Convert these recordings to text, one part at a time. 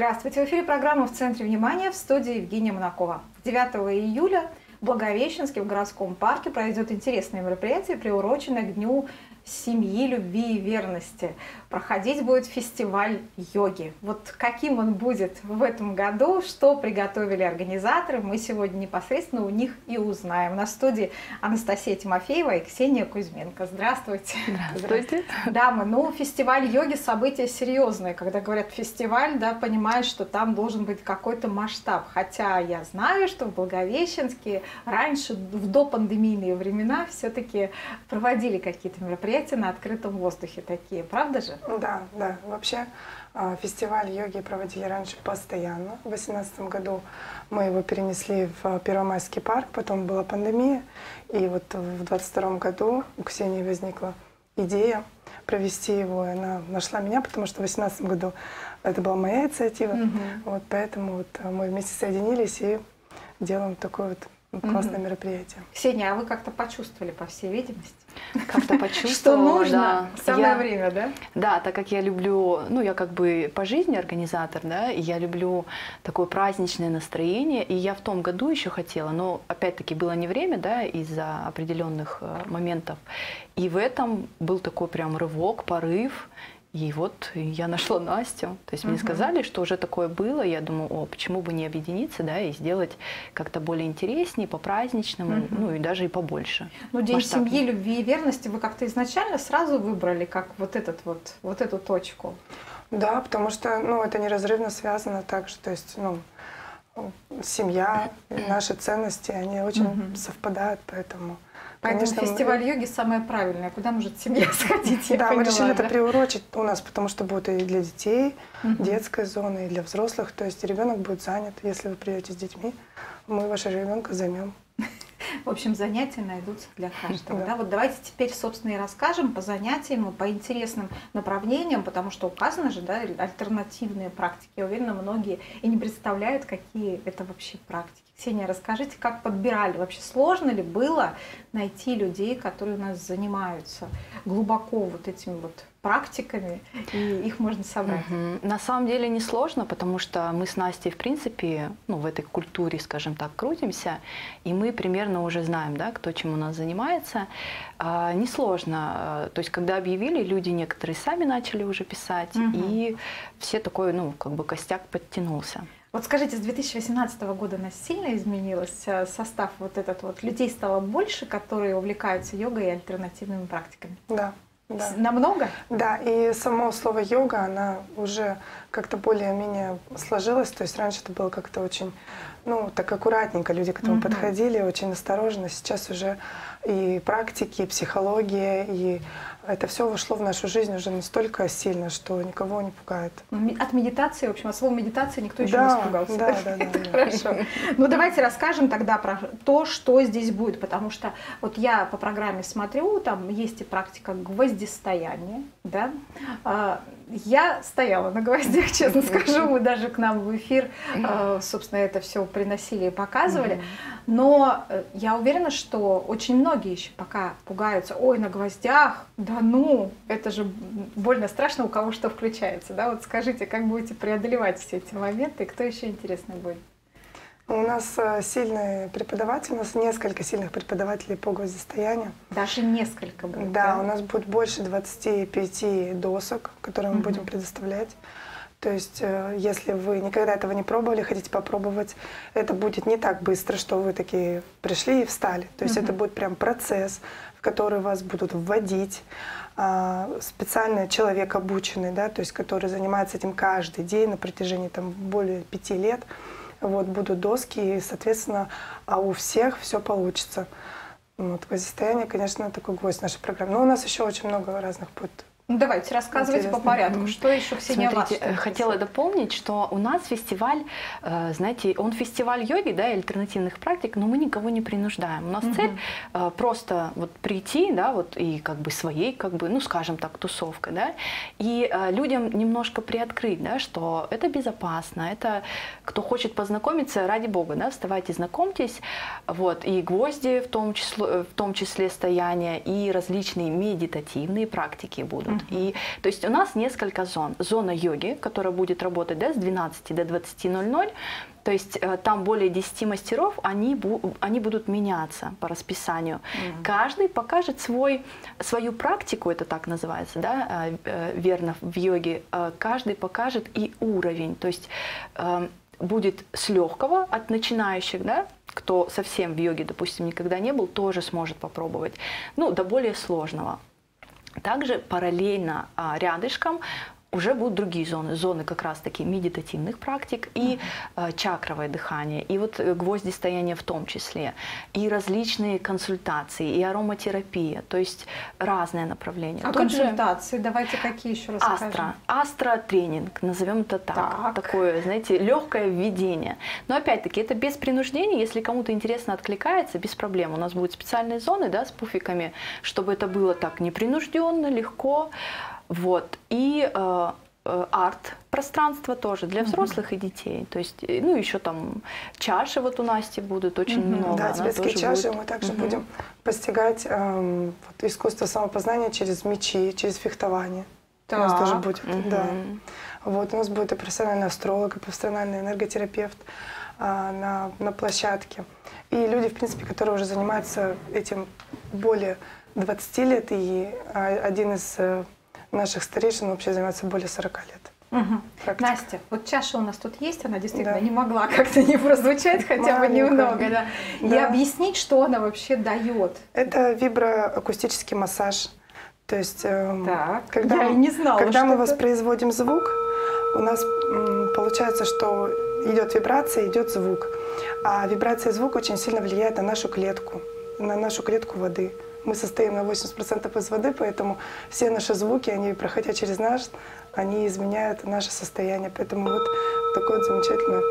Здравствуйте. В эфире программа «В центре внимания» в студии Евгения Монакова. 9 июля в Благовещенске в городском парке пройдет интересное мероприятие, приуроченное к Дню семьи, любви и верности. Проходить будет фестиваль йоги. Вот каким он будет в этом году, что приготовили организаторы, мы сегодня непосредственно у них и узнаем. На студии Анастасия Тимофеева и Ксения Кузьменко. Здравствуйте. Здравствуйте. Дамы, ну фестиваль йоги событие серьезное. Когда говорят фестиваль, да, понимаешь, что там должен быть какой-то масштаб. Хотя я знаю, что в Благовещенске раньше, в допандемийные времена, все-таки проводили какие-то мероприятия мероприятия на открытом воздухе такие, правда же? Да, да. Вообще а, фестиваль йоги проводили раньше постоянно. В 2018 году мы его перенесли в Первомайский парк, потом была пандемия. И вот в 2022 году у Ксении возникла идея провести его. И она нашла меня, потому что в 2018 году это была моя инициатива. Угу. Вот поэтому вот мы вместе соединились и делаем такой вот классное угу. мероприятие. Ксения, а вы как-то почувствовали, по всей видимости? Как-то почувствовала, Что нужно, да. самое я, время, да? Да, так как я люблю, ну, я как бы по жизни организатор, да, и я люблю такое праздничное настроение, и я в том году еще хотела, но опять-таки было не время, да, из-за определенных э, моментов, и в этом был такой прям рывок, порыв, и вот я нашла Настю. То есть угу. мне сказали, что уже такое было. Я думаю, о, почему бы не объединиться, да, и сделать как-то более интереснее, по-праздничному, угу. ну и даже и побольше. Ну, День Масштабно. семьи, любви и верности вы как-то изначально сразу выбрали, как вот этот вот, вот эту точку. Да, потому что, ну, это неразрывно связано также, то есть, ну, семья, наши ценности, они очень угу. совпадают, поэтому. Поэтому Конечно, фестиваль мы... йоги самое правильное. Куда может семья сходить? да, поняла, мы решили да? это приурочить у нас, потому что будет и для детей угу. детская зона, и для взрослых. То есть ребенок будет занят. Если вы придете с детьми, мы вашего ребенка займем. В общем, занятия найдутся для каждого. Да. Да? Вот давайте теперь, собственно, и расскажем по занятиям, по интересным направлениям, потому что указаны же да, альтернативные практики. Я уверена, многие и не представляют, какие это вообще практики. Ксения, расскажите, как подбирали? Вообще сложно ли было найти людей, которые у нас занимаются глубоко вот этими вот практиками, и их можно собрать? Угу. На самом деле не сложно, потому что мы с Настей, в принципе, ну, в этой культуре, скажем так, крутимся, и мы примерно уже знаем, да, кто чем у нас занимается. А, несложно. То есть, когда объявили, люди некоторые сами начали уже писать, угу. и все такой, ну, как бы костяк подтянулся. Вот скажите, с 2018 года у нас сильно изменилось э, состав вот этот вот? Людей стало больше, которые увлекаются йогой и альтернативными практиками? Да. Да. Намного? Да, и само слово йога, она уже как-то более-менее сложилась. То есть раньше это было как-то очень, ну, так аккуратненько люди к этому mm-hmm. подходили, очень осторожно. Сейчас уже и практики, и психология, и это все вошло в нашу жизнь уже настолько сильно, что никого не пугает. От медитации, в общем, от слова медитации никто еще да, не испугался. Да, да, да. Это хорошо. Ну давайте расскажем тогда про то, что здесь будет, потому что вот я по программе смотрю, там есть и практика гвоздистояния, да. А, я стояла на гвоздях, честно скажу, мы даже к нам в эфир, а, собственно, это все приносили и показывали. Но э, я уверена, что очень многие еще пока пугаются, ой, на гвоздях, да ну, это же больно страшно, у кого что включается, да? Вот скажите, как будете преодолевать все эти моменты, и кто еще интересный будет? У нас э, сильный преподаватель, у нас несколько сильных преподавателей по гвоздистоянию. Даже несколько будет? Да, да? у нас будет больше 25 досок, которые мы угу. будем предоставлять. То есть, э, если вы никогда этого не пробовали, хотите попробовать, это будет не так быстро, что вы такие пришли и встали. То есть, угу. это будет прям процесс, в который вас будут вводить а, специальный человек обученный, да, то есть, который занимается этим каждый день на протяжении там более пяти лет. Вот будут доски, и, соответственно, а у всех все получится. Вот, состояние, конечно, такой гвоздь нашей программы. Но у нас еще очень много разных будет ну, давайте, рассказывайте Интересно. по порядку. Что еще, Ксения, Смотрите, вас, хотела дополнить, что у нас фестиваль, э, знаете, он фестиваль йоги, да, и альтернативных практик, но мы никого не принуждаем. У нас угу. цель э, просто вот прийти, да, вот и как бы своей, как бы, ну, скажем так, тусовкой, да, и э, людям немножко приоткрыть, да, что это безопасно, это кто хочет познакомиться, ради бога, да, вставайте, знакомьтесь, вот, и гвозди в том числе, в том числе стояния, и различные медитативные практики будут. И, то есть у нас несколько зон. Зона йоги, которая будет работать да, с 12 до 20.00, то есть э, там более 10 мастеров, они, бу- они будут меняться по расписанию. Мгм. Каждый покажет свой, свою практику, это так называется, да, э, э, верно, в йоге. Каждый покажет и уровень. То есть будет с легкого от начинающих, да, кто совсем в йоге, допустим, никогда не был, тоже сможет попробовать. Ну, до более сложного. Также параллельно а, рядышком уже будут другие зоны, зоны как раз-таки медитативных практик и э, чакровое дыхание, и вот э, гвозди стояния в том числе, и различные консультации, и ароматерапия, то есть разные направления. А Тут же консультации, давайте какие еще раз Астра, астро-тренинг, назовем это так. Так. Такое, знаете, легкое введение. Но опять-таки, это без принуждения, если кому-то интересно откликается, без проблем. У нас будут специальные зоны, да, с пуфиками, чтобы это было так непринужденно, легко. Вот. И э, э, арт-пространство тоже для взрослых и детей. То есть, э, ну, еще там чаши вот у Насти будут очень Мгм. много. Да, тибетские чаши будет. мы также Мгм. будем постигать эм, вот, искусство самопознания через мечи, через фехтование. У нас тоже Так. будет, Мгм. да. Вот у нас будет и профессиональный астролог, и профессиональный энерготерапевт а, на, на площадке. И люди, в принципе, которые уже занимаются этим более 20 лет, и один из наших старейшин вообще занимается более 40 лет. Практика. Настя, вот чаша у нас тут есть, она действительно Да. не могла как-то не прозвучать хотя бы немного, да. И Да. объяснить, что она вообще дает. Это виброакустический массаж. То есть, эм, Так, когда, я и не знала, когда мы это. воспроизводим звук, у нас получается, что идет вибрация, идет звук. А вибрация и звук очень сильно влияет на нашу клетку, на нашу клетку воды. Мы состоим на 80% из воды, поэтому все наши звуки, они, проходя через нас, они изменяют наше состояние. Поэтому вот такой вот замечательный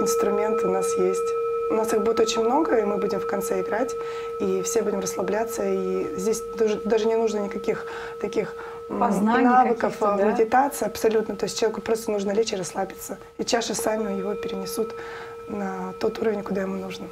инструмент у нас есть. У нас их будет очень много, и мы будем в конце играть, и все будем расслабляться. И здесь даже, даже не нужно никаких таких Познаний навыков, а, да? медитации абсолютно. То есть человеку просто нужно лечь и расслабиться. И чаши сами его перенесут на тот уровень, куда ему нужно.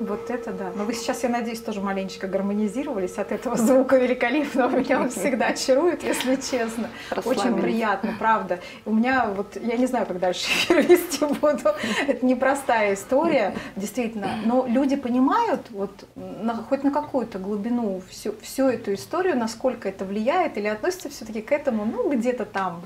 Вот это да. Но вы сейчас, я надеюсь, тоже маленечко гармонизировались от этого звука великолепного. Меня он всегда очарует, если честно. Очень приятно, правда. У меня вот, я не знаю, как дальше эфир вести буду. Это непростая история, действительно. Но люди понимают вот на, хоть на какую-то глубину всю, всю эту историю, насколько это влияет, или относятся все-таки к этому, ну, где-то там,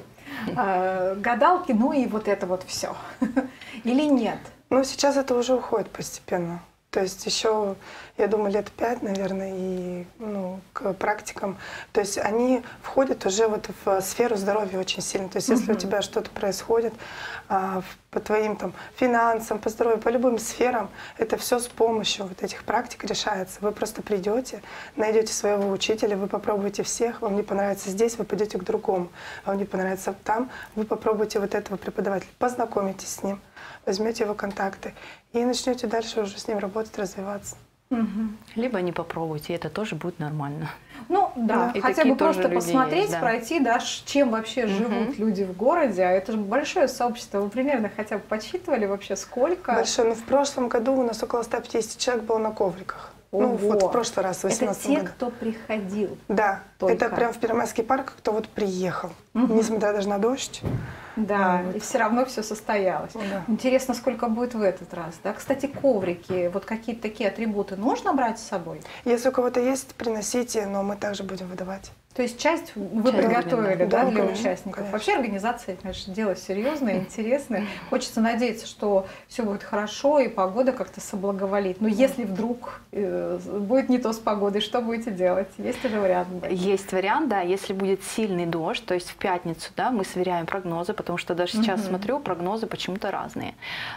э, гадалки, ну и вот это вот все. Или нет? Но сейчас это уже уходит постепенно. То есть еще, я думаю, лет пять, наверное, и ну, к практикам. То есть они входят уже вот в сферу здоровья очень сильно. То есть если у Мгм. тебя что-то происходит а, в- по твоим там финансам, по здоровью, по любым сферам, это все с помощью вот этих практик решается. Вы просто придете, найдете своего учителя, вы попробуете всех, вам не понравится здесь, вы пойдете к другому, вам не понравится там, вы попробуйте вот этого преподавателя, познакомитесь с ним, возьмете его контакты и начнете дальше уже с ним работать, развиваться. Мгм. Либо не попробуйте, и это тоже будет нормально. Ну да, Да. И хотя бы просто посмотреть, есть, да. пройти, да, чем вообще Мгм. живут люди в городе. А это же большое сообщество. Вы примерно хотя бы подсчитывали вообще сколько? Большое. Ну, в прошлом году у нас около 150 человек было на ковриках. Ну, Ого. вот в прошлый раз, в Это 2018 те, году. кто приходил. Да, Только. это прям в Первомайский парк, кто вот приехал, Мгм. несмотря даже на дождь. Да, Вот. и все равно все состоялось. Да. Интересно, сколько будет в этот раз. Да? Кстати, коврики, вот какие-то такие атрибуты нужно брать с собой? Если у кого-то есть, приносите, но мы также будем выдавать. То есть часть вы Часть приготовили, да, да. для конечно, участников. конечно. Вообще организация, конечно, дело серьезное, интересное. Хочется надеяться, что все будет хорошо и погода как-то соблаговолит. Но если вдруг э, будет не то с погодой, что будете делать? Есть уже вариант? Есть вариант, да, если будет сильный дождь, то есть в пятницу, да, мы сверяем прогнозы, потому что даже сейчас Мгм. смотрю, прогнозы почему-то разные.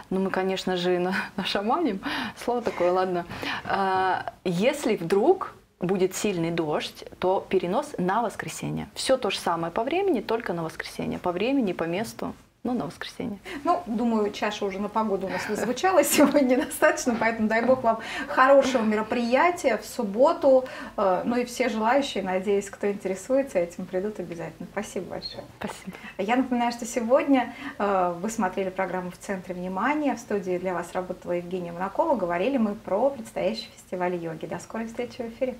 Но мы, конечно же, на, нашаманим, слово такое, ладно. А, Если вдруг будет сильный дождь, то перенос на воскресенье. Все то же самое по времени, только на воскресенье. По времени, по месту, но на воскресенье. Ну, думаю, чаша уже на погоду у нас звучала сегодня достаточно, поэтому дай бог вам хорошего мероприятия в субботу. Э, Ну и все желающие, надеюсь, кто интересуется этим, придут обязательно. Спасибо большое. Спасибо. Я напоминаю, что сегодня э, вы смотрели программу «В центре внимания». В студии для вас работала Евгения Монакова. Говорили мы про предстоящий фестиваль йоги. До скорой встречи в эфире.